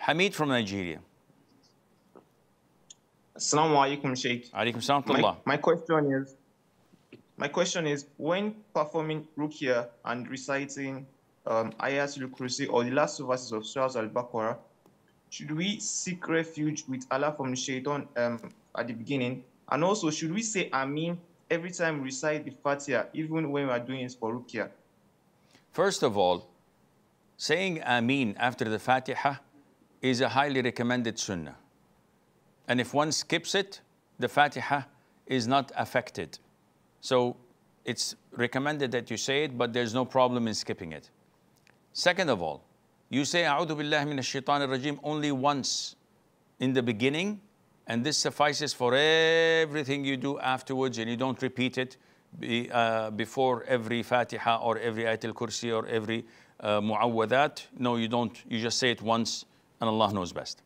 Hamid from Nigeria. Assalamu alaikum, Sheikh. Alaikum salam My, my question is, my question is, when performing ruqya and reciting um, Ayatul Kursi or the last two verses of Surah Al-Baqarah, should we seek refuge with Allah from the shaitan um, at the beginning? And also, should we say Amin every time we recite the Fatiha, even when we are doing it for ruqya? First of all, saying Amin after the Fatiha is a highly recommended sunnah. And if one skips it, the Fatiha is not affected. So it's recommended that you say it, but there's no problem in skipping it. Second of all, you say A'udhu billahi minash shaitanir rajim only once in the beginning, and this suffices for everything you do afterwards, and you don't repeat it be, uh, before every Fatiha or every Ayatul Kursi or every uh, Mu'awwadat. No, you don't. You just say it once, and Allah knows best.